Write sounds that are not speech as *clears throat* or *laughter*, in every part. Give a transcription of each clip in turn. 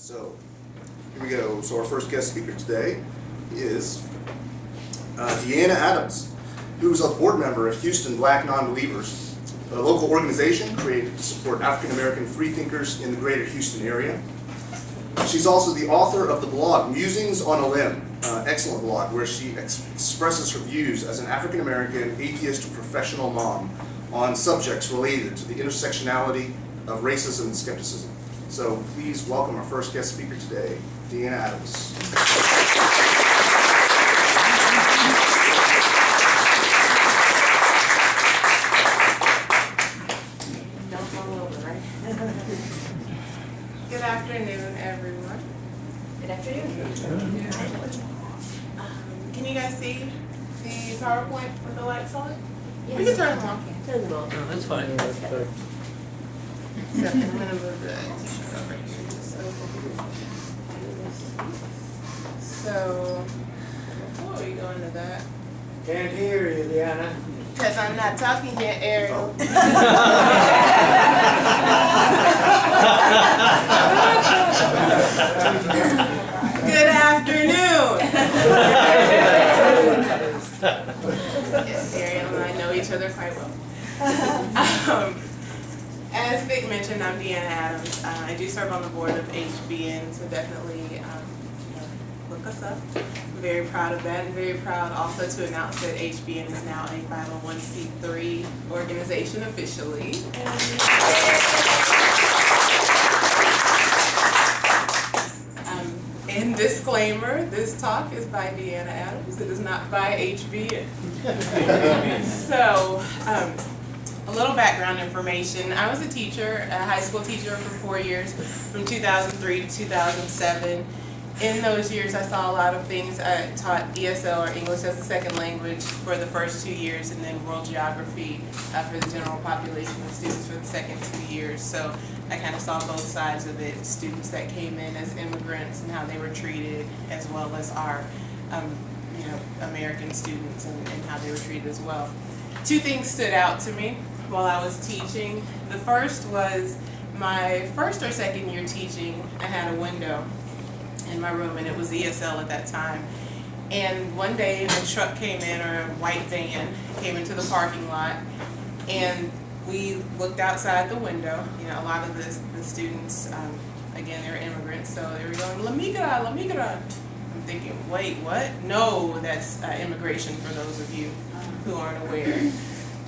So, here we go. So our first guest speaker today is uh, Deanna Adams, who is a board member of Houston Black Nonbelievers, a local organization created to support African American freethinkers in the greater Houston area. She's also the author of the blog Musings on a Limb, uh, excellent blog, where she ex expresses her views as an African American atheist professional mom on subjects related to the intersectionality of racism and skepticism. So please welcome our first guest speaker today, Deanna Adams. Don't fall over, right? Good afternoon, everyone. Good afternoon. Um, Can you guys see the PowerPoint with the lights on? We can Yes. turn them on. Turn them on. No, that's fine. Except I'm gonna move the t-shirt over here. So, so before we go into that, Can't hear you, Deanna. because I'm not talking yet, Ariel. *laughs* Good afternoon. Yes, Ariel and I know each other quite well. Um, As Vic mentioned, I'm Deanna Adams. Uh, I do serve on the board of HBN, so definitely um, you know, look us up. I'm very proud of that and very proud also to announce that HBN is now a 501c3 organization officially. Um, And disclaimer, this talk is by Deanna Adams, it is not by HBN. *laughs* So, um, a little background information. I was a teacher, a high school teacher for four years, from 2003 to 2007. In those years, I saw a lot of things. I taught ESL, or English as a Second Language, for the first two years, and then World Geography uh, for the general population of students for the second two years. So I kind of saw both sides of it, students that came in as immigrants and how they were treated, as well as our, um, you know, American students and, and how they were treated as well. Two things stood out to me while I was teaching. The first was my first or second year teaching, I had a window in my room and it was ESL at that time. And one day a truck came in or a white van came into the parking lot and we looked outside the window. You know, a lot of the, the students, um, again, they were immigrants, so they were going, La migra, la migra. I'm thinking, wait, what? No, that's uh, immigration for those of you who aren't aware.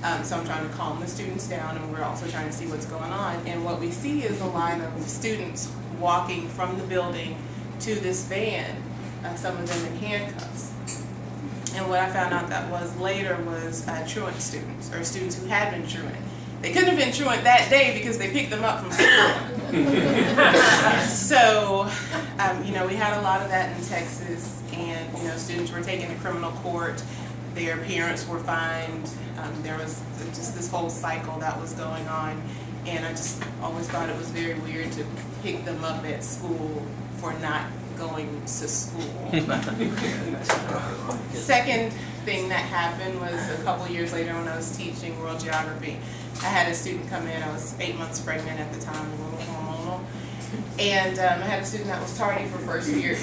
Um, so I'm trying to calm the students down and we're also trying to see what's going on. And what we see is a line of students walking from the building to this van, uh, some of them in handcuffs. And what I found out that was later was uh, truant students, or students who had been truant. They couldn't have been truant that day because they picked them up from school. so, um, you know, we had a lot of that in Texas, and, you know, students were taken to criminal court, their parents were fined, um, there was just this whole cycle that was going on, and I just always thought it was very weird to pick them up at school for not going to school. *laughs* Second thing that happened was a couple years later when I was teaching world geography. I had a student come in, I was eight months pregnant at the time, a little hormonal. And um, I had a student that was tardy for first period.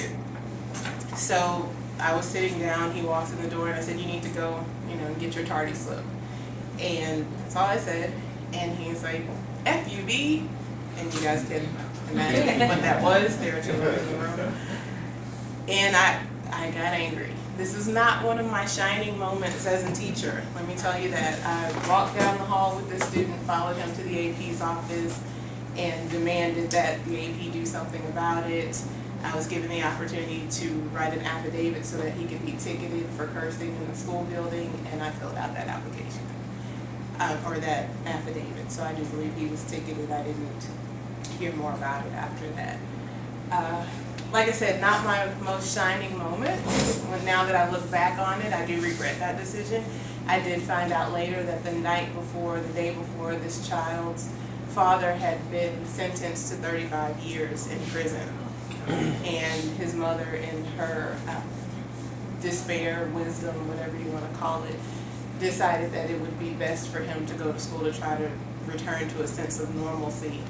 So I was sitting down, he walks in the door and I said, you need to go, you know, get your tardy slip. And that's all I said. And he's like, F-U-B. And you guys can imagine *laughs* what that was. There were in the room. And I, I got angry. This is not one of my shining moments as a teacher. Let me tell you that. I walked down the hall with this student, followed him to the AP's office, and demanded that the AP do something about it. I was given the opportunity to write an affidavit so that he could be ticketed for cursing in the school building, and I filled out that application, uh, or that affidavit. So I do believe he was ticketed. I didn't hear more about it after that. Uh, like I said, not my most shining moment. When now that I look back on it, I do regret that decision. I did find out later that the night before, the day before, this child's father had been sentenced to 35 years in prison. And his mother, in her uh, despair, wisdom, whatever you want to call it, decided that it would be best for him to go to school to try to return to a sense of normalcy.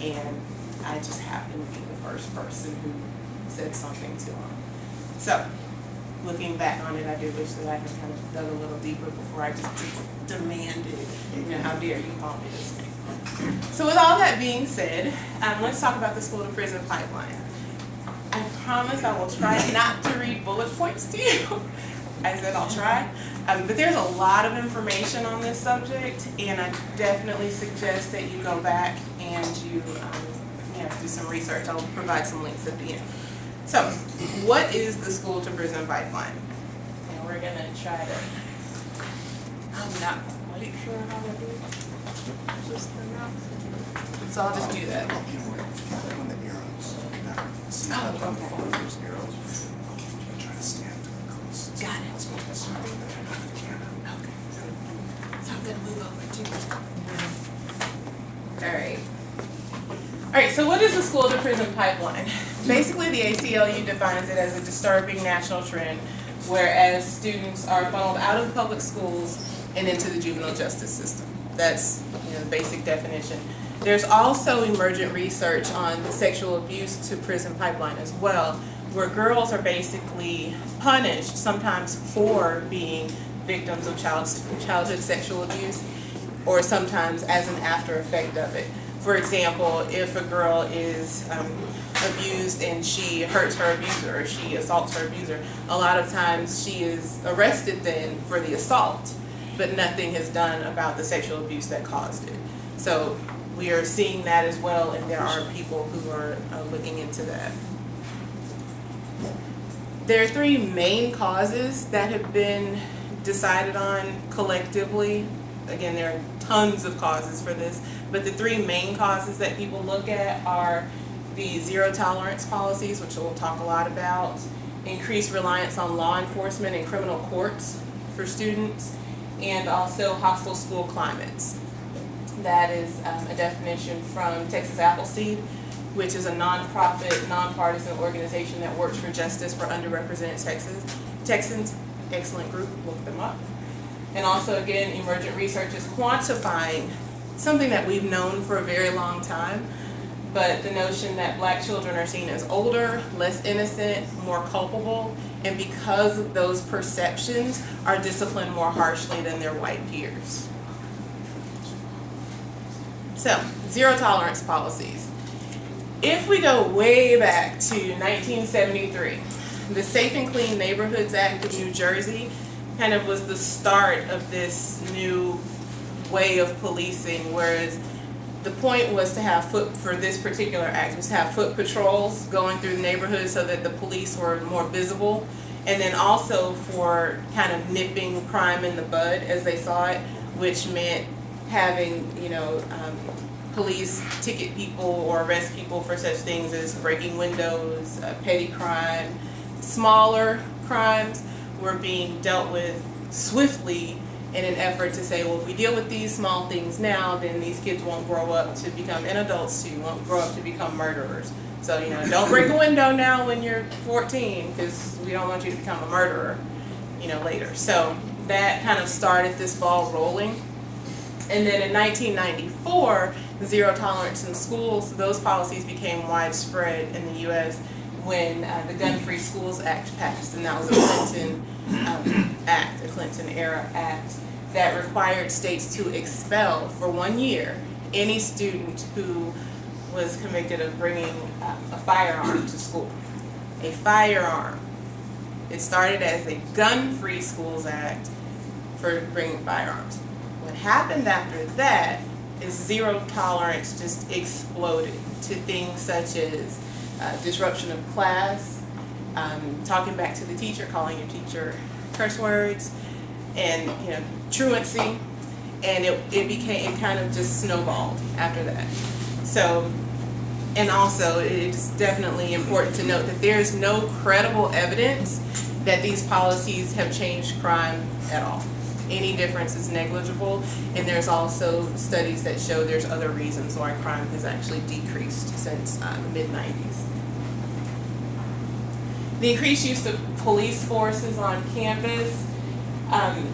And I just happened to be the first person who said something to him. So, looking back on it, I do wish that I had kind of dug a little deeper before I just demanded, you know, how dare you call me this name. So with all that being said, um, let's talk about the school to prison pipeline. I promise I will try not to read bullet points to you. *laughs* I said I'll try. Um, but there's a lot of information on this subject, and I definitely suggest that you go back and you, um, you know, do some research. I'll provide some links at the end. So, what is the school to prison pipeline? And we're gonna try to, I'm not quite sure how to do it. Just the mouse. So I'll just do that. You know, when- when the arrows, now, see Oh, how I'm okay. following those arrows? Okay, try to stand close. Got it. Let's go to the side. Okay. So I'm gonna move over to. Alright. Alright, so what is the school to prison pipeline? Basically, the ACLU defines it as a disturbing national trend whereas students are funneled out of public schools and into the juvenile justice system. That's, you know, the basic definition. There's also emergent research on the sexual abuse to prison pipeline as well, where girls are basically punished sometimes for being victims of child, childhood sexual abuse or sometimes as an after effect of it. For example, if a girl is um, abused and she hurts her abuser or she assaults her abuser, a lot of times she is arrested then for the assault, but nothing is done about the sexual abuse that caused it. So we are seeing that as well, and there are people who are uh, looking into that. There are three main causes that have been decided on collectively. Again, there are tons of causes for this, but the three main causes that people look at are the zero tolerance policies, which we'll talk a lot about, increased reliance on law enforcement and criminal courts for students, and also hostile school climates. That is um, a definition from Texas Appleseed, which is a nonprofit, nonpartisan organization that works for justice for underrepresented Texas, Texans. Excellent group, look them up. And also, again, emergent research is quantifying something that we've known for a very long time, but the notion that black children are seen as older, less innocent, more culpable, and because of those perceptions, are disciplined more harshly than their white peers. So, zero tolerance policies. If we go way back to 1973, the Safe and Clean Neighborhoods Act of New Jersey kind of was the start of this new way of policing, whereas the point was to have foot, for this particular act, was to have foot patrols going through the neighborhood so that the police were more visible, and then also for kind of nipping crime in the bud as they saw it, which meant having, you know, um, police ticket people or arrest people for such things as breaking windows, uh, petty crime, smaller crimes were being dealt with swiftly in an effort to say, well, if we deal with these small things now, then these kids won't grow up to become, and adults too, won't grow up to become murderers. So, you know, don't break a window now when you're 14, because we don't want you to become a murderer, you know, later. So that kind of started this ball rolling. And then in 1994, zero tolerance in schools, those policies became widespread in the U.S. when uh, the Gun Free Schools Act passed, and that was a Clinton um, act, a Clinton era act that required states to expel for one year any student who was convicted of bringing uh, a firearm to school. A firearm. It started as a Gun Free Schools Act for bringing firearms. What happened after that zero tolerance just exploded to things such as uh, disruption of class, um, talking back to the teacher, calling your teacher curse words, and you know truancy, and it, it became it kind of just snowballed after that. So, and also it's definitely important to note that there is no credible evidence that these policies have changed crime at all. Any difference is negligible, and there's also studies that show there's other reasons why crime has actually decreased since uh, the mid 90s. The increased use of police forces on campus. Um,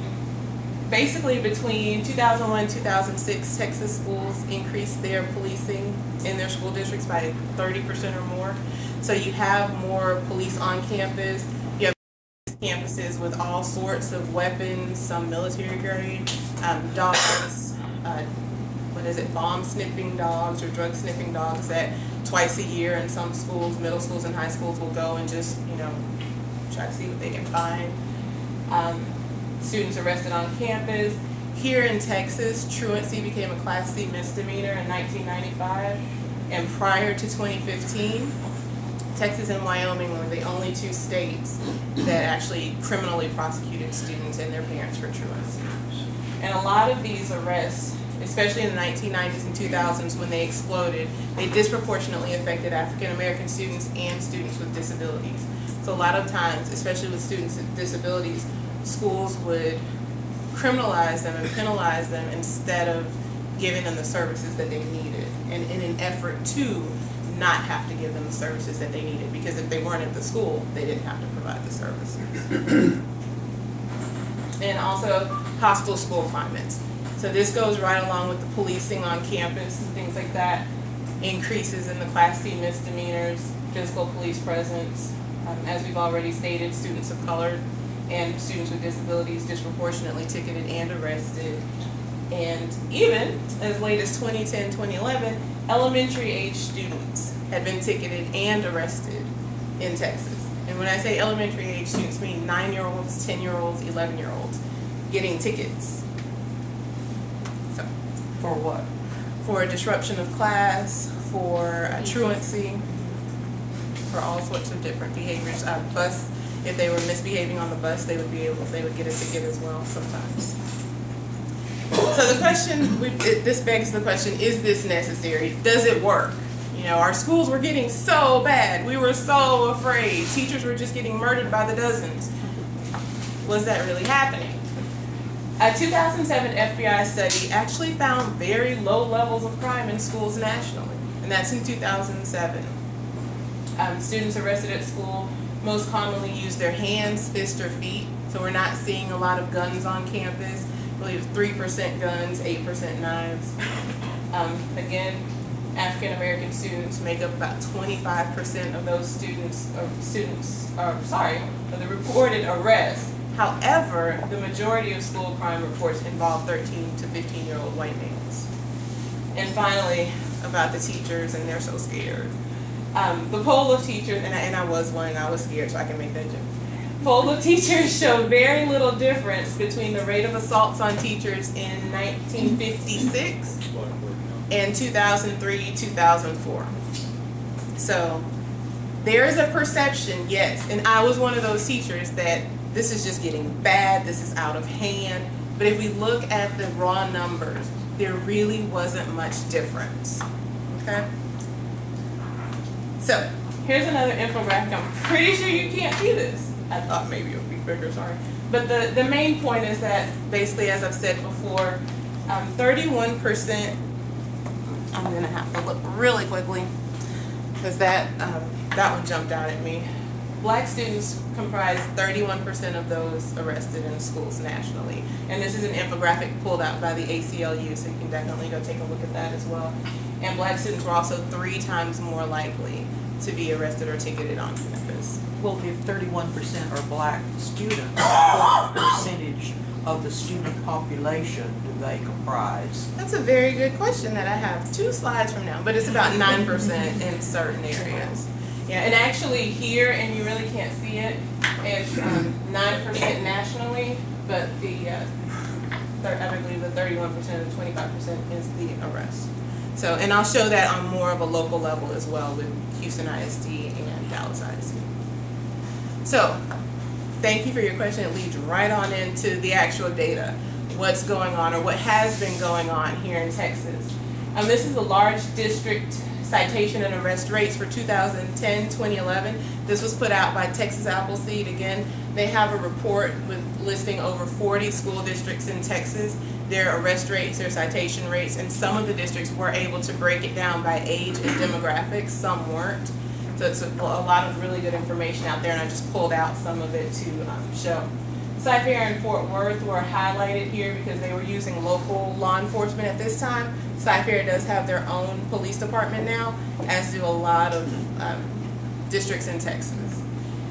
basically between 2001 2006, Texas schools increased their policing in their school districts by 30% or more. So you have more police on campus. Campuses with all sorts of weapons, some military grade, um, dogs, uh, what is it, bomb sniffing dogs or drug sniffing dogs that twice a year in some schools, middle schools and high schools will go and just, you know, try to see what they can find. Um, students arrested on campus. Here in Texas, truancy became a Class C misdemeanor in 1995. And prior to 2015, Texas and Wyoming were the only two states that actually criminally prosecuted students and their parents for truancy. And a lot of these arrests, especially in the 1990s and 2000s when they exploded, they disproportionately affected African American students and students with disabilities. So a lot of times, especially with students with disabilities, schools would criminalize them and penalize them instead of giving them the services that they needed and in an effort to not have to give them the services that they needed because if they weren't at the school they didn't have to provide the services. *clears throat* And also hostile school climates so this goes right along with the policing on campus and things like that. Increases in the class c misdemeanors physical police presence. Um, as we've already stated students of color and students with disabilities disproportionately ticketed and arrested. And even as late as 2010, 2011, elementary age students had been ticketed and arrested in Texas. And when I say elementary age students, I mean nine year olds, 10 year olds, 11 year olds getting tickets. So, For what? for a disruption of class, for a truancy, for all sorts of different behaviors. Uh, bus if they were misbehaving on the bus, they would be able, they would get a ticket as well sometimes. So the question, we- it- this begs the question, is this necessary? Does it work? You know, our schools were getting so bad. We were so afraid. Teachers were just getting murdered by the dozens. Was that really happening? A 2007 FBI study actually found very low levels of crime in schools nationally, and that's in 2007. Um, students arrested at school most commonly use their hands, fists, or feet. So we're not seeing a lot of guns on campus. Believe 3% guns, 8% knives. Um, again, African American students make up about 25% of those students, or students, or sorry, of the reported arrests. However, the majority of school crime reports involve 13 to 15 year old white males. And finally, about the teachers, and they're so scared. Um, the poll of teachers, and I, and I was one, and I was scared, so I can make that joke. Poll teachers show very little difference between the rate of assaults on teachers in 1956 and 2003, 2004. So there is a perception, yes, and I was one of those teachers that this is just getting bad, this is out of hand. But if we look at the raw numbers, there really wasn't much difference. Okay? So, here's another infographic. I'm pretty sure you can't see this. I thought maybe it would be bigger, sorry. But the, the main point is that basically, as I've said before, um, 31%, I'm going to have to look really quickly because that, um, that one jumped out at me. Black students comprise 31% of those arrested in schools nationally. And this is an infographic pulled out by the ACLU, so you can definitely go take a look at that as well. And black students were also three times more likely to be arrested or ticketed on campus. Well, if thirty-one percent are black students, what percentage of the student population do they comprise? That's a very good question that I have two slides from now, but it's about 9% in certain areas. Yeah, and actually here, and you really can't see it, it's um, 9% nationally, but the, uh, I believe the 31% and 25% is the arrest. So, and I'll show that on more of a local level as well with Houston ISD and Dallas ISD. So, thank you for your question. It leads right on into the actual data. What's going on or what has been going on here in Texas. Um, this is a large district citation and arrest rates for 2010, 2011. This was put out by Texas Appleseed. Again, they have a report with listing over 40 school districts in Texas, their arrest rates, their citation rates, and some of the districts were able to break it down by age and demographics, some weren't. So it's a, a lot of really good information out there, and I just pulled out some of it to um, show. Cy-Fair and Fort Worth were highlighted here because they were using local law enforcement at this time. Cy-Fair does have their own police department now, as do a lot of um, districts in Texas.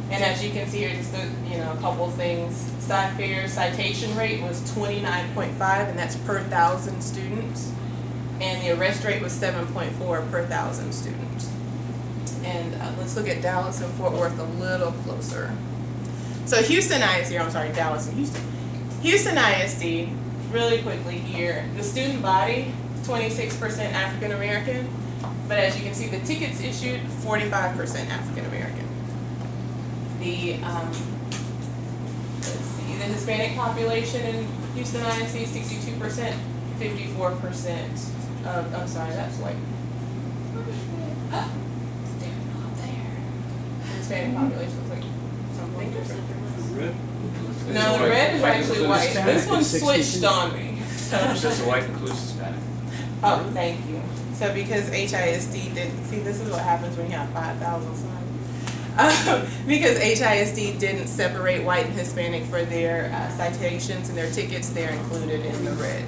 And as you can see here, just a, you know, a couple things. Cy-Fair citation rate was twenty-nine point five, and that's per thousand students. And the arrest rate was seven point four per thousand students. And uh, let's look at Dallas and Fort Worth a little closer. So Houston ISD, I'm sorry, Dallas and Houston. Houston ISD, really quickly here, the student body, twenty-six percent African American, but as you can see, the tickets issued, forty-five percent African American. The, um, let's see, the Hispanic population in Houston ISD, sixty-two percent, fifty-four percent of, I'm sorry, that's white. They're not there. The Hispanic population looks like something different. No, the red is actually white. This one switched on me. It's just white includes Hispanic. Oh, thank you. So because HISD didn't, see, this is what happens when you have five thousand signs. *laughs* Um, because HISD didn't separate white and Hispanic for their uh, citations and their tickets, they're included in the red.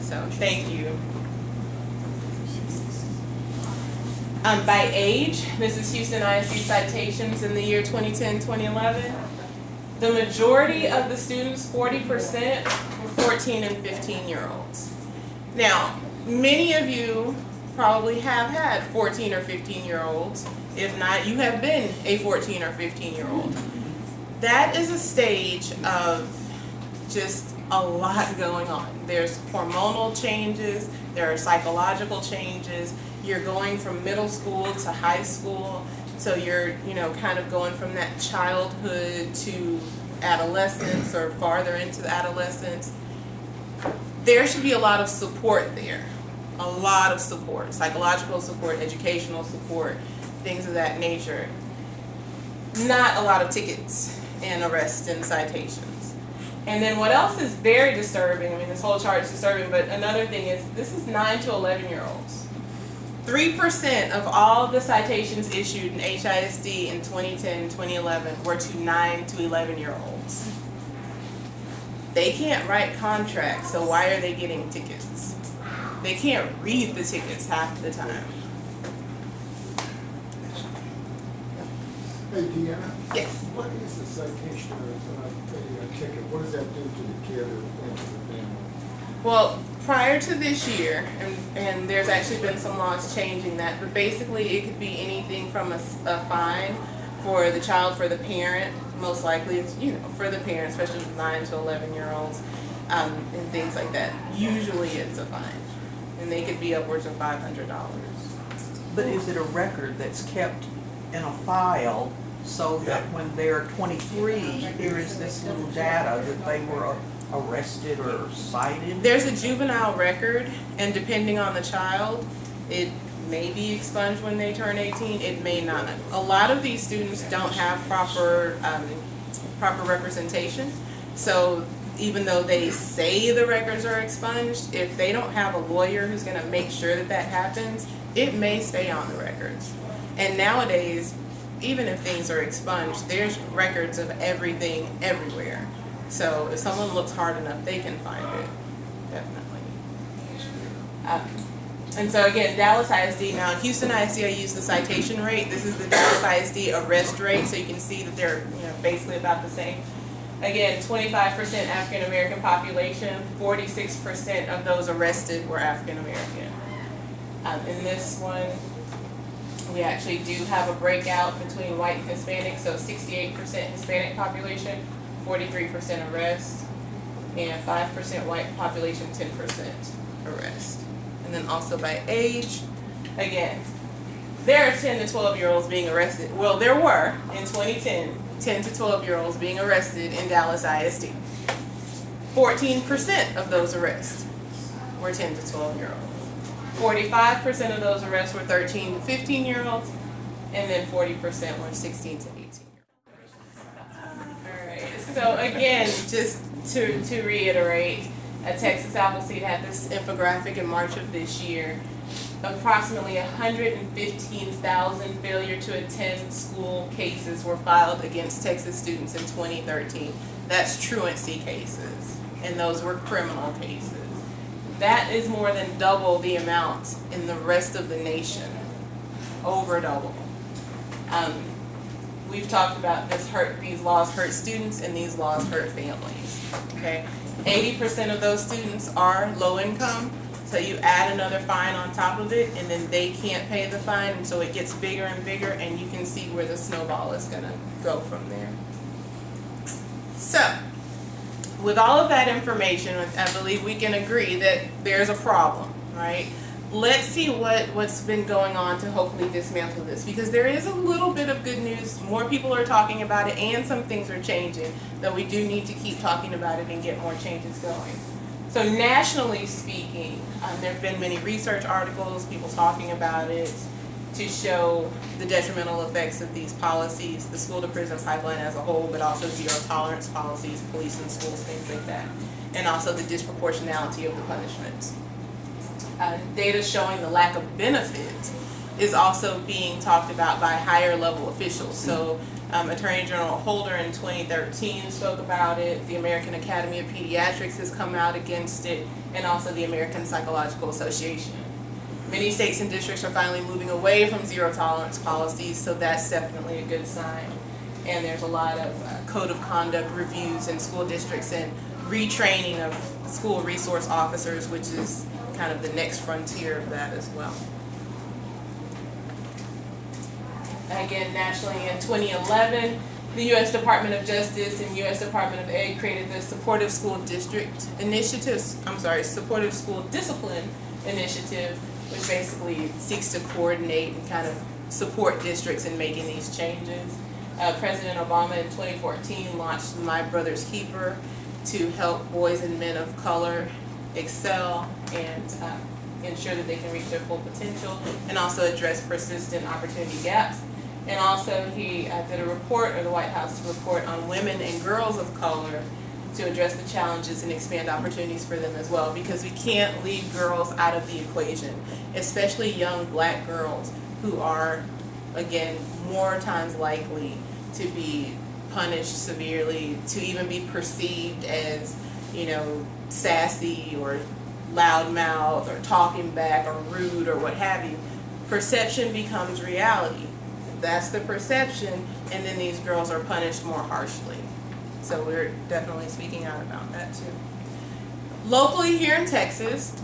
So, thank you. Um, by age, is Houston ISD citations in the year 2010, 2011. The majority of the students, 40%, were 14 and 15 year olds. Now, many of you probably have had 14 or 15 year olds. If not, you have been a 14 or 15 year old. That is a stage of just a lot going on. There's hormonal changes, there are psychological changes. You're going from middle school to high school, so you're, you know, kind of going from that childhood to adolescence or farther into adolescence. There should be a lot of support there. A lot of support, psychological support, educational support, things of that nature. Not a lot of tickets and arrests and citations. And then what else is very disturbing, I mean, this whole chart is disturbing, but another thing is this is 9 to 11 year olds. 3% of all the citations issued in HISD in 2010 2011 were to 9 to 11 year olds. They can't write contracts, so why are they getting tickets? They can't read the tickets half the time. Hey Deanna, Yes. what is a citation or uh, a ticket? What does that do to the kid or and to the family? Well, prior to this year, and, and there's actually been some laws changing that, but basically it could be anything from a fine for the child, for the parent, most likely it's, you know, for the parent, especially with nine to eleven year olds, um, and things like that. Usually it's a fine, and they could be upwards of five hundred dollars. But is it a record that's kept in a file so that when they're twenty-three, there is this little data that they were arrested or cited? There's a juvenile record, and depending on the child, it may be expunged when they turn 18, it may not. A lot of these students don't have proper, um, proper representation. So even though they say the records are expunged, if they don't have a lawyer who's gonna make sure that that happens, it may stay on the records. And nowadays, even if things are expunged, there's records of everything everywhere. So if someone looks hard enough, they can find it, definitely. Um, and so again, Dallas ISD, now Houston ISD, I use the citation rate. This is the Dallas ISD arrest rate, so you can see that they're, you know, basically about the same. Again, twenty-five percent African American population, forty-six percent of those arrested were African American. Um, in this one, we actually do have a breakout between white and Hispanic, so sixty-eight percent Hispanic population, forty-three percent arrest, and five percent white population, ten percent arrest. And then also by age, again, there are ten to twelve year olds being arrested. Well, there were in 2010, 10 to twelve year olds being arrested in Dallas ISD. Fourteen percent of those arrests were ten to twelve year olds. Forty-five percent of those arrests were thirteen to fifteen year olds, and then forty percent were sixteen to eighteen year olds. Alright, so again, just to, to reiterate, Texas Appleseed had this infographic in March of this year approximately 115,000 failure to attend school cases were filed against Texas students in 2013. That's truancy cases, and those were criminal cases. That is more than double the amount in the rest of the nation, over double. Um, we've talked about this hurt, these laws hurt students and these laws hurt families, okay? Eighty percent of those students are low income, so you add another fine on top of it, and then they can't pay the fine, and so it gets bigger and bigger, and you can see where the snowball is gonna go from there. So, with all of that information, I believe we can agree that there's a problem, right? Let's see what, what's been going on to hopefully dismantle this, because there is a little bit of good news. More people are talking about it, and some things are changing, though we do need to keep talking about it and get more changes going. So nationally speaking, um, there have been many research articles, people talking about it, to show the detrimental effects of these policies, the school to prison pipeline as a whole, but also zero tolerance policies, police and schools, things like that. And also the disproportionality of the punishments. Uh, data showing the lack of benefit is also being talked about by higher level officials. So um, Attorney General Holder in 2013 spoke about it. The American Academy of Pediatrics has come out against it, and also the American Psychological Association. Many states and districts are finally moving away from zero tolerance policies, so that's definitely a good sign. And there's a lot of uh, code of conduct reviews in school districts and retraining of school resource officers, which is kind of the next frontier of that as well. Again, nationally in 2011, the U.S. Department of Justice and U.S. Department of Ed created the Supportive School District Initiatives, I'm sorry, Supportive School Discipline Initiative, which basically seeks to coordinate and kind of support districts in making these changes. Uh, President Obama in 2014 launched My Brother's Keeper to help boys and men of color excel and uh, ensure that they can reach their full potential and also address persistent opportunity gaps. And also he uh, did a report, or the White House report on women and girls of color to address the challenges and expand opportunities for them as well because we can't leave girls out of the equation, especially young black girls who are, again, more times likely to be punished severely, to even be perceived as, you know, sassy or loudmouth or talking back or rude or what have you. Perception becomes reality. That's the perception, and then these girls are punished more harshly. So we're definitely speaking out about that too. Locally here in Texas,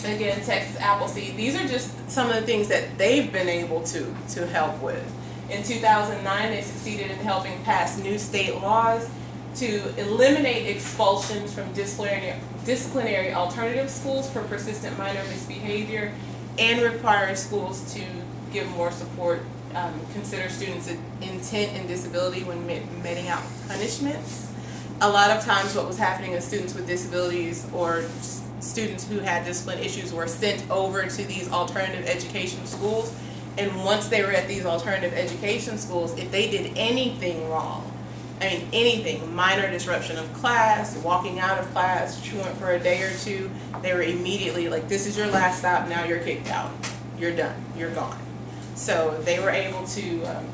again, Texas Appleseed, these are just some of the things that they've been able to, to help with. In 2009, they succeeded in helping pass new state laws to eliminate expulsions from disciplinary, disciplinary alternative schools for persistent minor misbehavior and require schools to give more support, um, consider students' intent and disability when meting out punishments. A lot of times what was happening is students with disabilities or students who had discipline issues were sent over to these alternative education schools and once they were at these alternative education schools, if they did anything wrong, I mean, anything, minor disruption of class, walking out of class, truant for a day or two, they were immediately like, this is your last stop, now you're kicked out. You're done, you're gone. So they were able to um,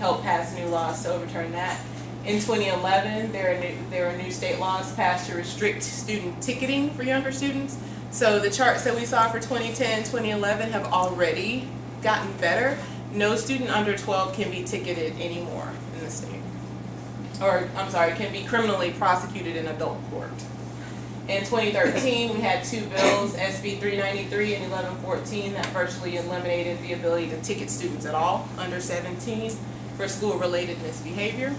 help pass new laws to overturn that. In 2011, there are, new, there are new state laws passed to restrict student ticketing for younger students. So the charts that we saw for 2010, 2011 have already gotten better. No student under 12 can be ticketed anymore in the state or I'm sorry, can be criminally prosecuted in adult court. In 2013, we had two bills, SB 393 and 1114, that virtually eliminated the ability to ticket students at all under 17 for school-related misbehavior.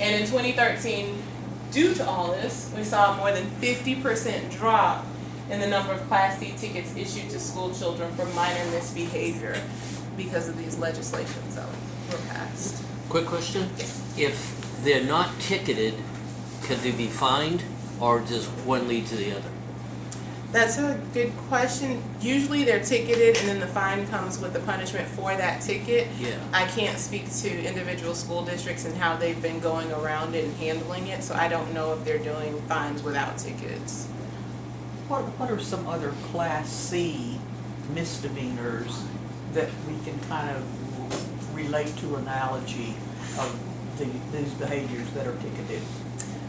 And in 2013, due to all this, we saw a more than 50% drop in the number of Class C tickets issued to school children for minor misbehavior because of these legislations that were passed. Quick question? Yes. If they're not ticketed, could they be fined, or does one lead to the other? That's a good question. Usually they're ticketed and then the fine comes with the punishment for that ticket. Yeah. I can't speak to individual school districts and how they've been going around it and handling it, so I don't know if they're doing fines without tickets. What, what are some other Class C misdemeanors that we can kind of relate to analogy of the, these behaviors that are ticketed.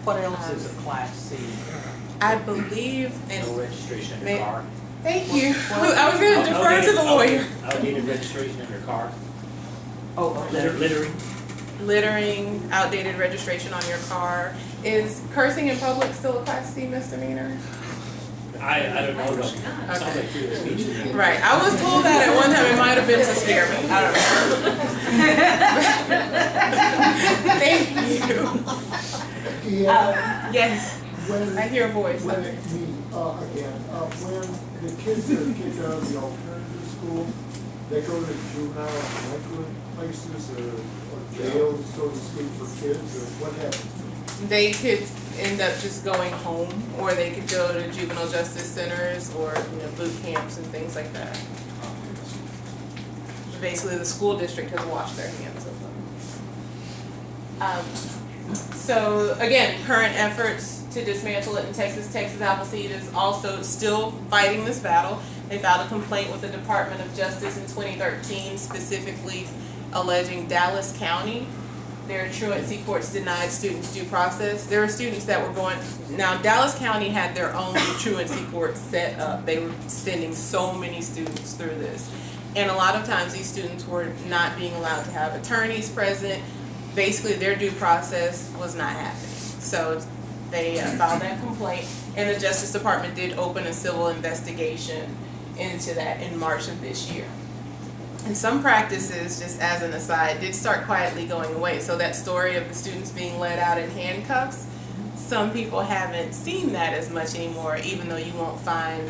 What else is a class C? I believe, No and registration in May- your car. thank you. *laughs* I was gonna defer to the lawyer. Outdated registration in your car. Oh, Litter- Littering. Littering, outdated registration on your car. Is cursing in public still a class C misdemeanor? I, I don't know, though. Like freedom of speech. to me. Right, I was told that at one time, it might have been to scare me, I don't know. *laughs* Thank you. Yeah, Yes, when, I hear a voice. when, me, uh, again, uh, when the kids are kicked out of the alternative school, they go to juvenile delinquent places or, or jails, so to speak, for kids, or what happens? They could end up just going home, or they could go to juvenile justice centers, or, you know, boot camps and things like that. Basically, the school district has washed their hands of them. Um, so again, current efforts to dismantle it in Texas, Texas Appleseed is also still fighting this battle. They filed a complaint with the Department of Justice in twenty thirteen, specifically alleging Dallas County. Their truancy courts denied students due process. There are students that were going, now Dallas County had their own truancy court set up. They were sending so many students through this. And a lot of times these students were not being allowed to have attorneys present. Basically, their due process was not happening. So they uh, filed that complaint, and the Justice Department did open a civil investigation into that in March of this year. And some practices, just as an aside, did start quietly going away. So that story of the students being let out in handcuffs, some people haven't seen that as much anymore, even though you won't find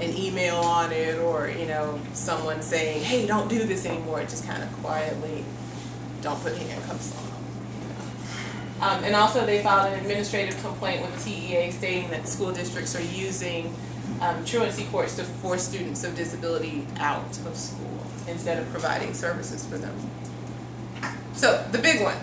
an email on it or, you know, someone saying, hey, don't do this anymore. Just kind of quietly, don't put handcuffs on them. Um, and also they filed an administrative complaint with TEA stating that school districts are using um, truancy courts to force students of disability out of school instead of providing services for them. So the big one.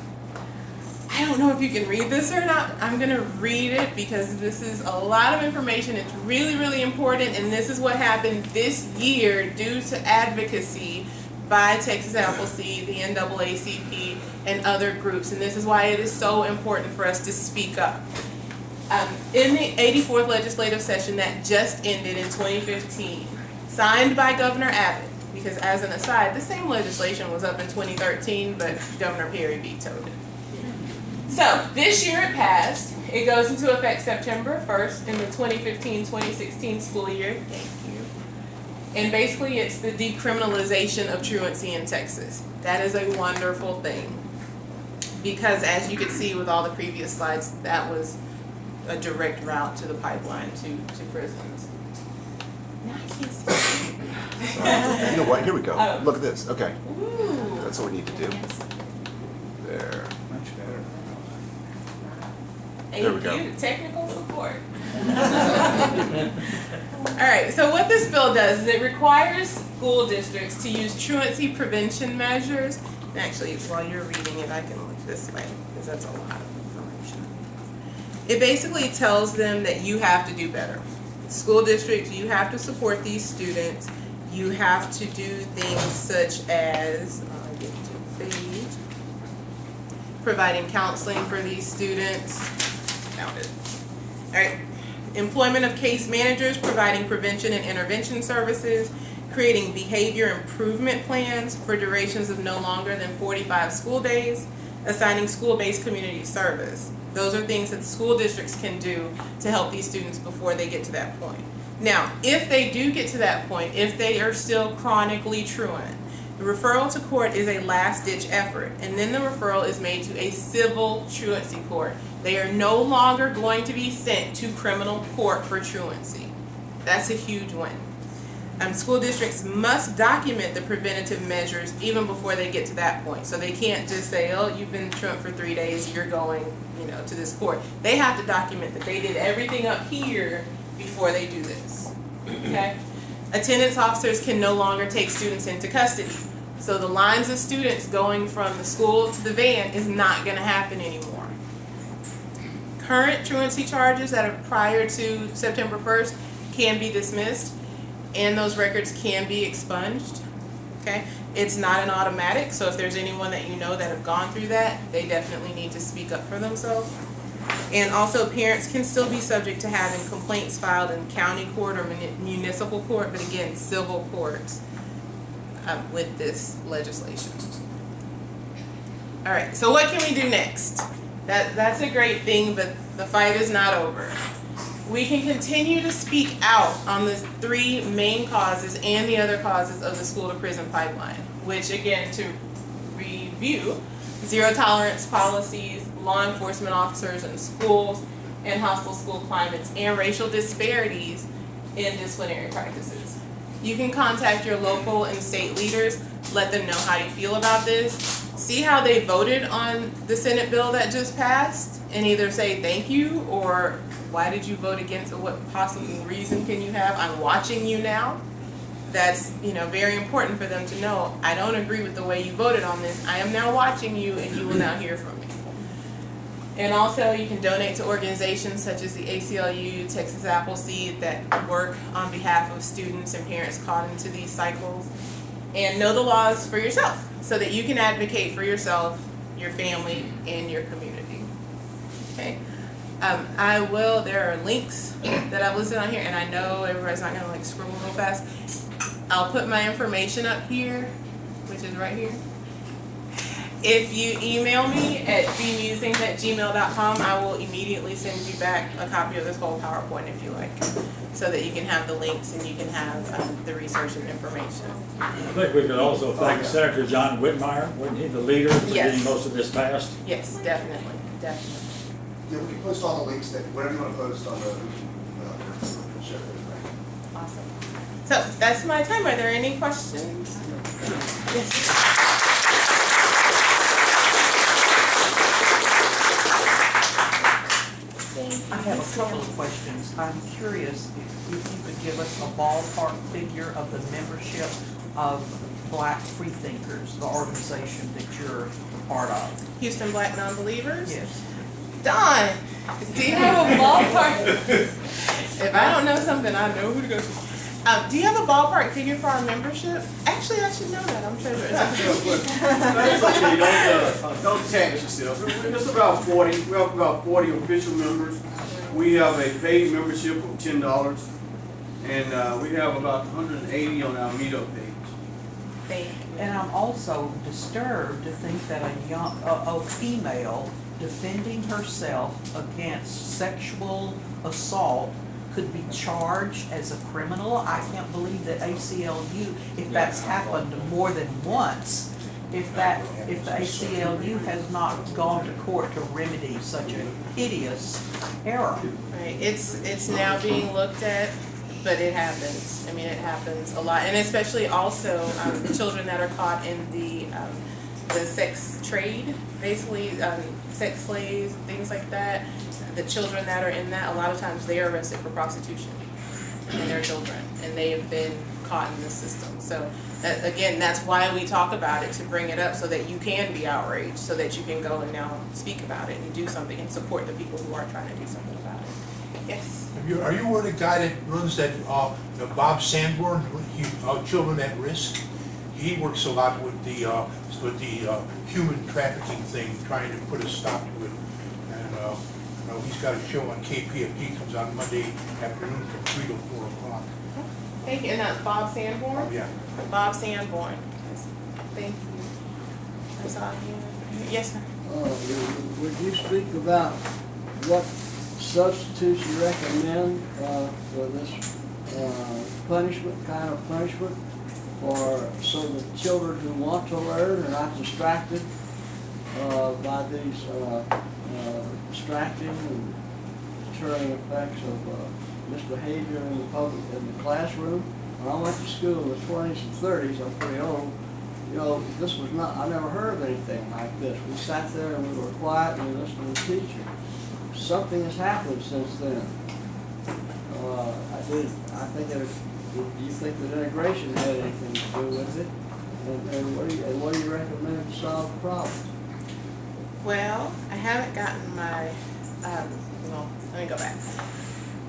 I don't know if you can read this or not. I'm gonna read it because this is a lot of information. It's really, really important, and this is what happened this year due to advocacy by Texas Appleseed, the NAACP, and other groups. And this is why it is so important for us to speak up. Um, in the 84th legislative session that just ended in 2015, signed by Governor Abbott, because as an aside, the same legislation was up in 2013, but Governor Perry vetoed it. So this year it passed. It goes into effect September 1st in the 2015-2016 school year. Thank you. And basically, it's the decriminalization of truancy in Texas. That is a wonderful thing. Because as you can see with all the previous slides, that was a direct route to the pipeline to, to prisons. Now I can't see. *laughs* You know what, here we go. Oh. Look at this, okay. Ooh. That's what we need to do. There. Much better. There we go. technical support. *laughs* Alright, so what this bill does is it requires school districts to use truancy prevention measures. And actually, while you're reading it, I can look this way, because that's a lot of information. It basically tells them that you have to do better. School districts, you have to support these students. You have to do things such as, uh, get to page, providing counseling for these students. Found it. Alright, employment of case managers, providing prevention and intervention services, creating behavior improvement plans for durations of no longer than forty-five school days, assigning school-based community service. Those are things that school districts can do to help these students before they get to that point. Now, if they do get to that point, if they are still chronically truant, the referral to court is a last-ditch effort, and then the referral is made to a civil truancy court. They are no longer going to be sent to criminal court for truancy. That's a huge win. Um, school districts must document the preventative measures even before they get to that point. So they can't just say, oh, you've been truant for three days, you're going, you know, to this court. They have to document that they did everything up here before they do this. Okay? Attendance officers can no longer take students into custody. So the lines of students going from the school to the van is not gonna happen anymore. Current truancy charges that are prior to September first can be dismissed. and those records can be expunged. Okay, it's not an automatic, so if there's anyone that you know that have gone through that, they definitely need to speak up for themselves. And also, parents can still be subject to having complaints filed in county court or municipal court, but again, civil courts um, with this legislation. All right, so what can we do next? That that's a great thing, but the fight is not over. We can continue to speak out on the three main causes and the other causes of the school to prison pipeline, which again, to review, zero tolerance policies, law enforcement officers in schools, and hostile school climates, and racial disparities in disciplinary practices. You can contact your local and state leaders, let them know how you feel about this, see how they voted on the Senate bill that just passed, and either say thank you or why did you vote against it? What possible reason can you have? I'm watching you now. That's you know very important for them to know. I don't agree with the way you voted on this. I am now watching you, and you will now hear from me. And also, you can donate to organizations such as the ACLU, Texas Appleseed, that work on behalf of students and parents caught into these cycles. And know the laws for yourself so that you can advocate for yourself, your family, and your community. Okay? Um, I will, there are links that I've listed on here, and I know everybody's not gonna like scribble real fast. I'll put my information up here, which is right here. If you email me at bmusings at gmail.com, I will immediately send you back a copy of this whole PowerPoint if you like, so that you can have the links and you can have um, the research and information. I think we could also thank Senator John Whitmire, wasn't he the leader for Yes. getting most of this passed? Yes, definitely, definitely. Yeah, we can post all the links that, whatever you want to post on the, uh, share it. Awesome. So that's my time. Are there any questions? Yes. I have a couple of questions. I'm curious if if you could give us a ballpark figure of the membership of Black Freethinkers, the organization that you're a part of. Houston Black Nonbelievers? Yes. Don, do you have a ballpark? *laughs* if I don't know something, I know who to go to. Um, do you have a ballpark figure for our membership? Actually, I should know that. I'm treasurer. Actually, don't, uh, don't tax yourself. We're just about forty, we have about forty official members. We have a paid membership of ten dollars. And, uh, we have about hundred and eighty on our meetup page. Thank. And I'm also disturbed to think that a young, a, a female defending herself against sexual assault could be charged as a criminal. I can't believe that ACLU, if that's happened more than once, if that, if the ACLU has not gone to court to remedy such a hideous error. Right, it's, it's now being looked at, but it happens. I mean, it happens a lot, and especially also, um, children that are caught in the, um, the sex trade, basically, um, sex slaves, things like that. The children that are in that, a lot of times they are arrested for prostitution, and they're children, and they have been caught in this system. So, that, again, that's why we talk about it, to bring it up, so that you can be outraged, so that you can go and now speak about it and do something and support the people who are trying to do something about it. Yes. Are you, are you one of the guy that runs that, uh, the Bob Sanborn, he, uh, Children at Risk? He works a lot with the, uh, with the, uh, human trafficking thing, trying to put a stop to it. And, uh, you know, he's got a show on KPFT, comes on Monday afternoon from three to four o'clock. Thank you, and that's Bob Sanborn? Yeah. Bob Sanborn. Thank you. That's all you. Yes, sir. Uh, Would you speak about what substitutes you recommend uh, for this uh, punishment, kind of punishment? For, so that children who want to learn are not distracted uh, by these uh, distracting and deterring effects of uh, misbehavior in the public, in the classroom? When I went to school in the twenties and thirties, I'm pretty old, you know, this was not, I never heard of anything like this. We sat there and we were quiet and we listened to the teacher. Something has happened since then. Uh, I did, I think that, do you think that integration had anything to do with it? And, and what do you, and what do you recommend to solve the problem? Well, I haven't gotten my, um, well, let me go back.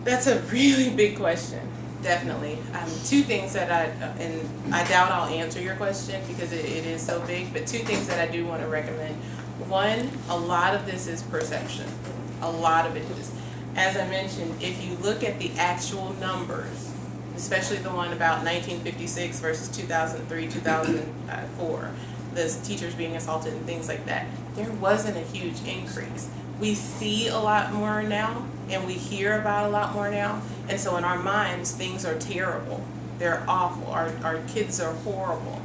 That's a really big question. definitely. Um, two things that I, and I doubt I'll answer your question because it, it is so big, but two things that I do want to recommend. One, a lot of this is perception. A lot of it is. As I mentioned, if you look at the actual numbers, especially the one about 1956 versus 2003, 2004, the teachers being assaulted and things like that, there wasn't a huge increase. We see a lot more now, and we hear about a lot more now, and so in our minds, things are terrible. They're awful. Our, our kids are horrible.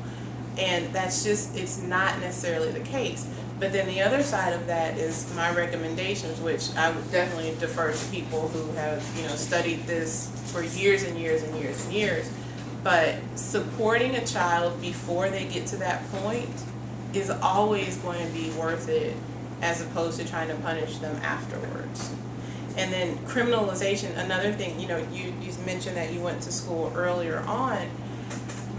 And that's just, it's not necessarily the case. But then the other side of that is my recommendations, which I would definitely defer to people who have, you know, studied this for years and years and years and years. But supporting a child before they get to that point is always going to be worth it as opposed to trying to punish them afterwards. And then criminalization, another thing, you know, you, you mentioned that you went to school earlier on.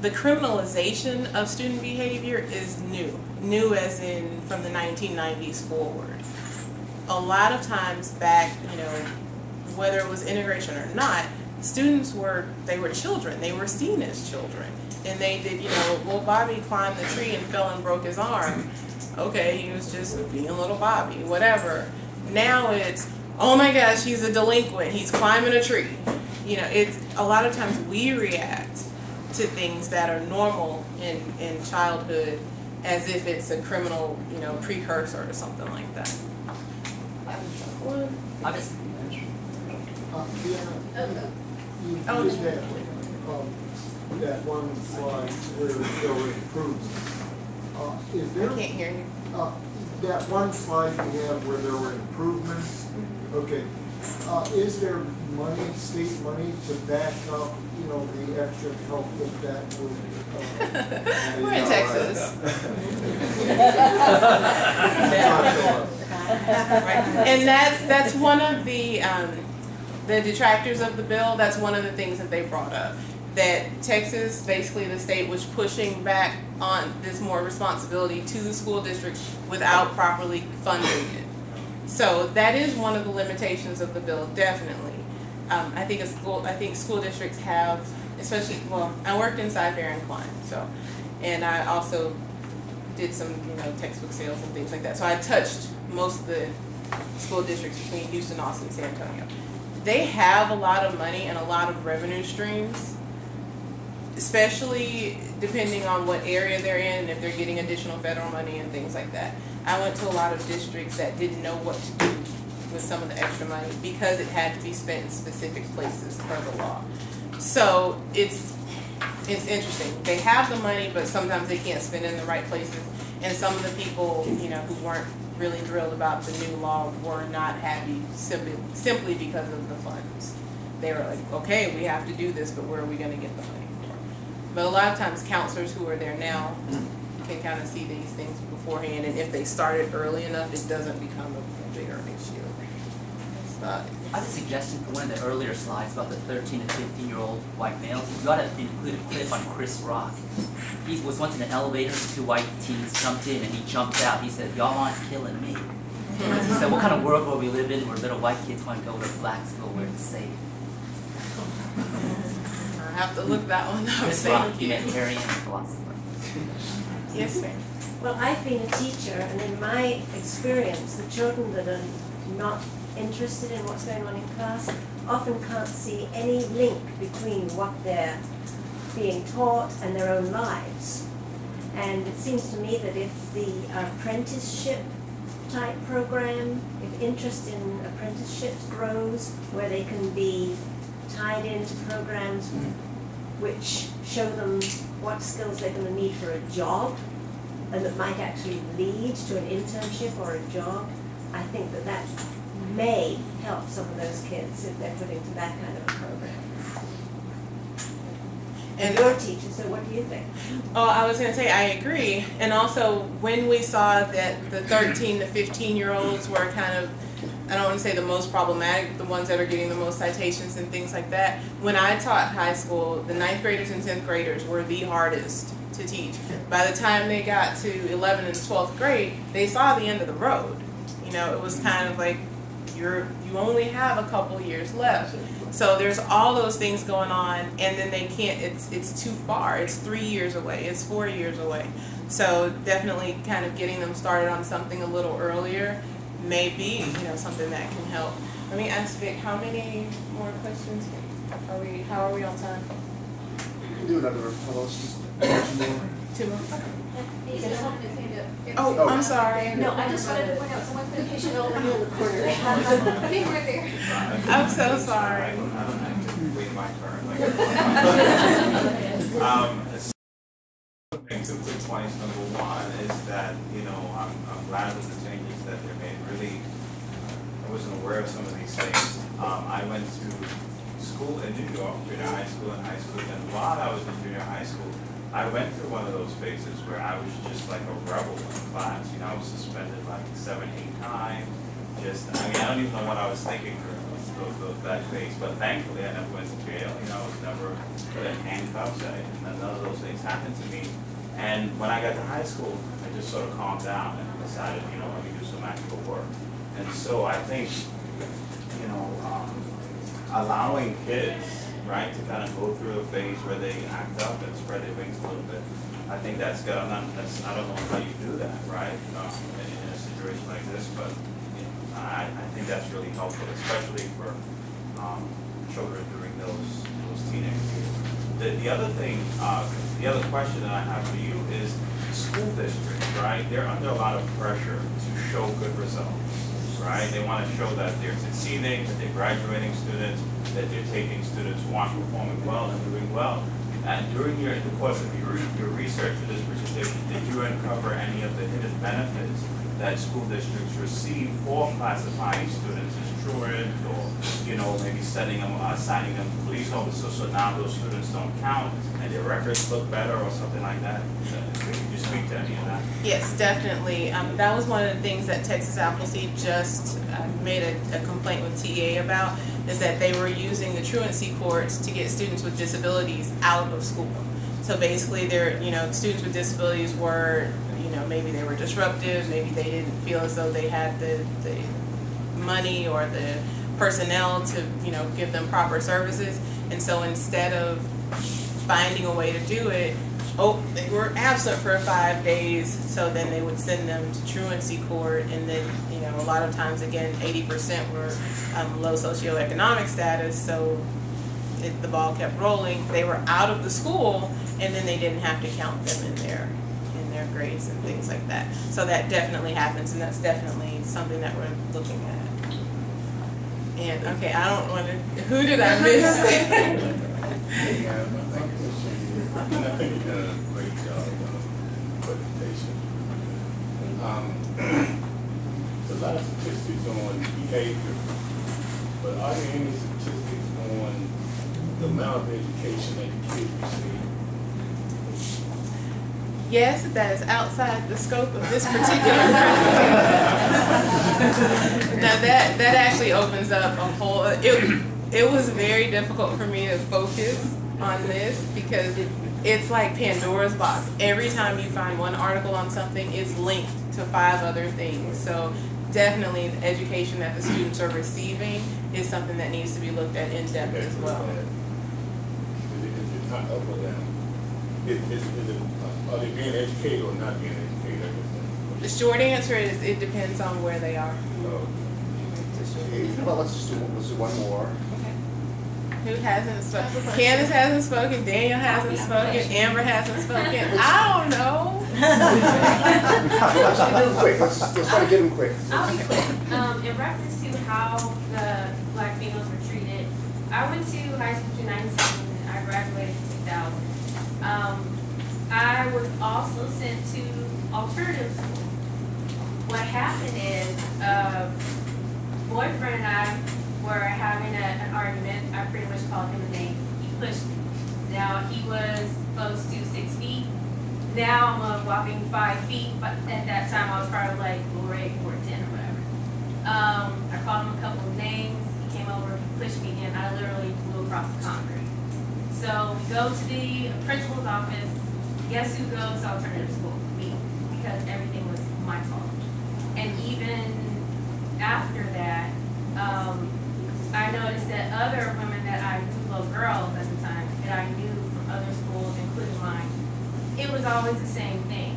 The criminalization of student behavior is new. New as in from the 1990s forward. A lot of times back, you know, whether it was integration or not, students were, they were children. They were seen as children. And they did, you know, well, Bobby climbed the tree and fell and broke his arm. Okay, he was just being little Bobby, whatever. Now it's, oh my gosh, he's a delinquent. He's climbing a tree. You know, it's a lot of times we react to things that are normal in, in childhood as if it's a criminal, you know, precursor or something like that. I just, Uh, Deanna, you Oh, did that, um, that one slide where there were improvements. Uh, is I can't hear you. uh, that one slide you have where there were improvements, okay. Uh, is there money, state money to back up, you know, the extra help that that would, uh? *laughs* We're in Texas. *laughs* *laughs* Right. And that's, that's one of the, um, the detractors of the bill, that's one of the things that they brought up. That Texas, basically the state was pushing back on this more responsibility to the school districts without properly funding it. So that is one of the limitations of the bill, definitely. Um, I think a school, I think school districts have, especially, well, I worked in Cy-Fair and Klein, so, and I also did some, you know, textbook sales and things like that. So I touched most of the school districts between Houston, Austin, San Antonio. They have a lot of money and a lot of revenue streams, especially depending on what area they're in, and if they're getting additional federal money and things like that. I went to a lot of districts that didn't know what to do with some of the extra money because it had to be spent in specific places per the law. So it's it's interesting. They have the money, but sometimes they can't spend it in the right places. And some of the people, you know, who weren't really thrilled about the new law were not happy simply simply because of the funds. They were like, okay, we have to do this, but where are we going to get the money for? But a lot of times, counselors who are there now can kind of see these things beforehand, and if they started early enough, it doesn't become a bigger issue. But I have a suggestion for one of the earlier slides about the 13 to 15 year old white males. You ought to include a clip on Chris Rock. He was once in an elevator, two white teens jumped in and he jumped out. He said, Y'all aren't killing me. He said, What kind of world will we live in where little white kids want to go to black school where it's safe? I have to look that one up. Chris Rock, humanitarian philosopher. Yes, ma'am. Well, I've been a teacher, and in my experience, the children that are not interested in what's going on in class often can't see any link between what they're being taught and their own lives. And it seems to me that if the apprenticeship type program, if interest in apprenticeships grows, where they can be tied into programs mm-hmm. which show them what skills they're going to need for a job, and that might actually lead to an internship or a job, I think that that may help some of those kids if they're put into that kind of a program. And a teacher, so what do you think? Oh, I was gonna say, I agree. And also, when we saw that the thirteen to fifteen year olds were kind of, I don't wanna say the most problematic, the ones that are getting the most citations and things like that. When I taught high school, the ninth graders and tenth graders were the hardest to teach. By the time they got to eleventh and twelfth grade, they saw the end of the road. You know, it was kind of like, you're, you only have a couple years left. So there's all those things going on, and then they can't. It's it's too far. It's three years away. It's four years away. So definitely, kind of getting them started on something a little earlier may be you know something that can help. Let me ask Vic, how many more questions are we? How are we on time? You can do another. Two more. He just wanted his hand up. Oh, Oh. I'm sorry. No, I just wanted to point out someone's been patient over in the corner. He *laughs* right there. I'm so sorry. I don't have to wait my turn. Um, it's- Make two quick points. Number one is that, you know, I'm, I'm glad with the changes that they made. Really, I wasn't aware of some of these things. Um, I went to school in New York, junior high school and high school, and while I was in junior high school, I went through one of those phases where I was just like a rebel in class. You know, I was suspended like seven, eight times. Just, I mean, I don't even know what I was thinking those, those, that phase. But thankfully, I never went to jail. You know, I was never put in handcuffs. I, none of those things happened to me. And when I got to high school, I just sort of calmed down and decided, you know, let me do some actual work. And so I think, you know, um, allowing kids, right, to kind of go through a phase where they act up and spread their wings a little bit. I think that's good. I'm not, that's, I don't know how you do that, right, um, in, in a situation like this, but, you know, I, I think that's really helpful, especially for, um, children during those, those teenage years. The, the other thing, uh, the other question that I have for you is school districts, right? They're under a lot of pressure to show good results, right? They want to show that they're succeeding, that they're graduating students, that they're taking students who aren't performing well and doing well. And during your, the course of your, your research for this presentation, did you uncover any of the hidden benefits that school districts receive for classifying students as truant or, you know, maybe setting them, assigning them to police officers so now those students don't count and their records look better or something like that? Uh, Could you speak to any of that? Yes, definitely. Um, that was one of the things that Texas Appleseed just uh, made a, a complaint with TEA about, is that they were using the truancy courts to get students with disabilities out of school. So basically, they're, you know, students with disabilities were, you know, maybe they were disruptive, maybe they didn't feel as though they had the, the money or the personnel to, you know, give them proper services. And so instead of finding a way to do it, oh, they were absent for five days, so then they would send them to truancy court, and then, know, a lot of times, again, eighty percent were, um, low socioeconomic status, so it, the ball kept rolling, they were out of the school, and then they didn't have to count them in their, in their grades and things like that. So that definitely happens, and that's definitely something that we're looking at. And, okay, I don't wanna, who did I miss? *laughs* Yeah, I think you did a great job of presentation. Um, *clears throat* lot of statistics on behavior, but are there any statistics on the amount of education that the kids receive? Yes, that is outside the scope of this particular presentation. Now, that, that actually opens up a whole, it, it was very difficult for me to focus on this because it's like Pandora's box. Every time you find one article on something, it's linked to five other things. So definitely the education that the students are receiving is something that needs to be looked at in depth as well. Is it, is it not up or down? Is, is, is it, are they being educated or not being educated? The short answer is it depends on where they are. that's- so, Hey, let's just do, let's do one more. Who hasn't spoken? Candace hasn't spoken, Daniel hasn't spoken, Amber hasn't spoken. *laughs* I don't know. Quick, let's, let's try to get them quick. I'll be quick. Um, in reference to how the black females were treated, I went to high school in ninety-seven, and I graduated in two thousand. Um, I was also sent to alternative school. What happened is, uh, boyfriend and I were having a, an argument, I pretty much called him a name, he pushed me. Now, he was close to six feet, now I'm uh, a whopping five feet, but at that time I was probably like grade 14 or whatever. Um, I called him a couple of names. He came over, pushed me in. I literally flew across the concrete. So we go to the principal's office. Guess who goes to alternative school? Me, because everything was my fault. And even after that, um, I noticed that other women that I knew, little girls at the time, that I knew from other schools, including mine, it was always the same thing.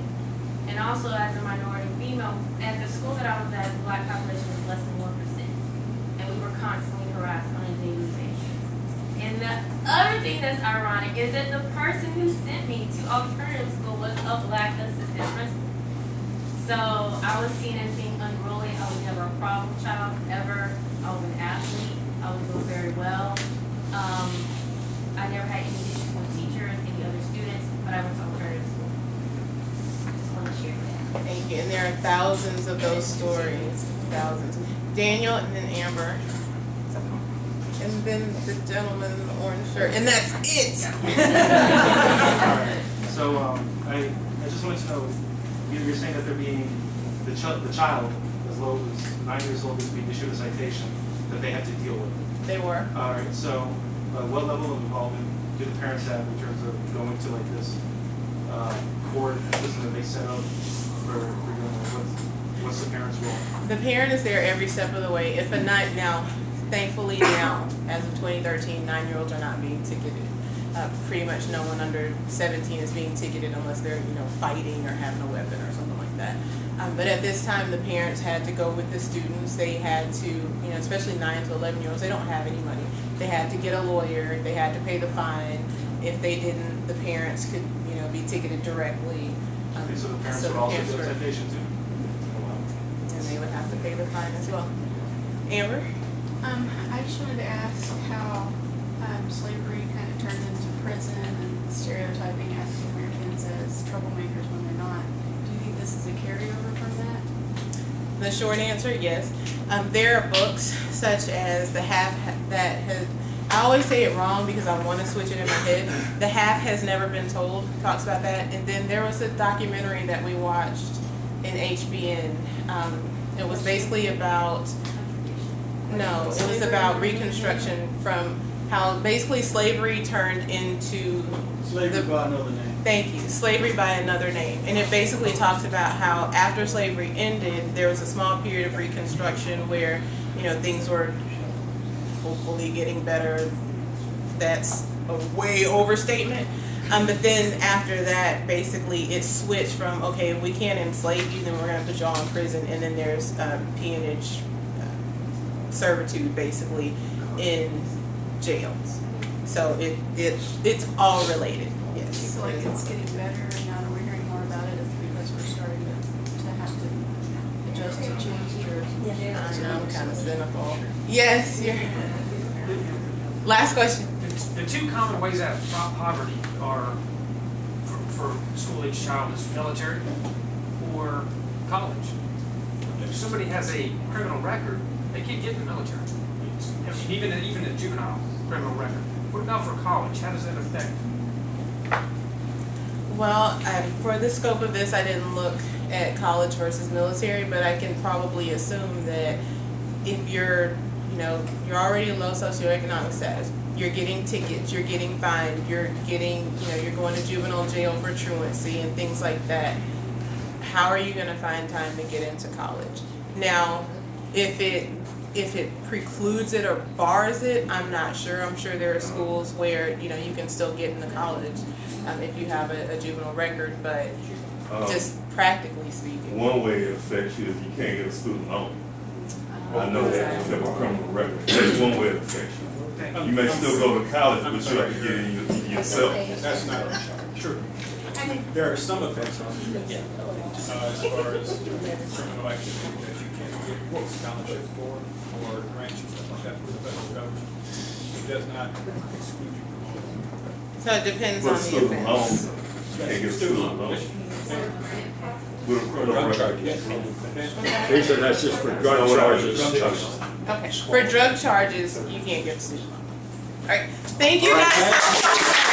And also as a minority female, at the school that I was at, the black population was less than 1%. And we were constantly harassed on a daily basis. And the other thing that's ironic is that the person who sent me to alternative school was a black assistant principal. So I was seen as being unruly. I was never a problem child, ever. I was an athlete. I was doing very well. Um, I never had any issues with teachers, any other students, but I was. And there are thousands of those stories, thousands. Daniel and then Amber. And then the gentleman in the orange shirt. And that's it. *laughs* So, um, I, I just wanted to know, you- you're saying that they're being, the child, the child, as low as nine years old is being issued a citation that they have to deal with. They were. Alright, so, uh, what level of involvement do the parents have in terms of going to like this, uh, court system that they set up for, for what's, what's the parents' role? The parent is there every step of the way. If a night now, thankfully now, as of 2013, nine-year-olds are not being ticketed. Uh, pretty much no one under 17 is being ticketed unless they're, you know, fighting or having a weapon or something like that. Um, but at this time, the parents had to go with the students. They had to, you know, especially nine to 11 year olds, they don't have any money. They had to get a lawyer. They had to pay the fine. If they didn't, the parents could, you know, be ticketed directly. Okay, so the parents so would the also parents get a were- citation too? and they would have to pay the fine as well. Amber? Um, I just wanted to ask how, um, slavery kind of turned into prison and stereotyping African Americans as troublemakers when they're not. Do you think this is a carryover from that? The short answer, yes. Um, there are books such as The Half that has, I always say it wrong because I want to switch it in my head. The Half Has Never Been Told talks about that. And then there was a documentary that we watched in HBN. Um, it was basically about, no, it was about Reconstruction from how basically slavery turned into Slavery by another name. Thank you. Slavery by another name. And it basically talks about how after slavery ended, there was a small period of reconstruction where, you know, things were hopefully getting better. That's a way overstatement. Um, but then after that, basically it switched from, okay, if we can't enslave you, then we're going to put y'all in prison. And then there's um, peonage uh, servitude, basically, in jails. So it, it it's all related. Yes. like it's getting better now that we're hearing more about it? It's because we're starting to, to have to adjust to change or? I know, I'm kind of cynical. Yes, you're. Last question. The two common ways out of poverty are, for, for school-age child, is military or college. If somebody has a criminal record, they can't get in the military. I mean, even, even a juvenile criminal record. What about for college? How does that affect? Well, um, for the scope of this, I didn't look at college versus military, but I can probably assume that if you're, you know, you're already in low socioeconomic status, you're getting tickets, you're getting fined, you're getting, you know, you're going to juvenile jail for truancy and things like that. How are you going to find time to get into college? Now, if it if it precludes it or bars it, I'm not sure. I'm sure there are schools where you know you can still get into college um, if you have a, a juvenile record, but Um, just practically speaking. One way it affects you is you can't get a student loan. I know that if you have a criminal record. That's one way it affects you. You may still go to college, but you have to get in your- yourself. That's not true. There are some effects on it, uh, as far as criminal activity that you scholarship for, or grants and stuff like that from the federal government. It does not exclude you from all of So it depends on the offense. can't get a student loan. With a criminal Drug record. charges. He said that's just for drug charges. Okay. For drug charges, you can't get a student. All right. Thank you guys.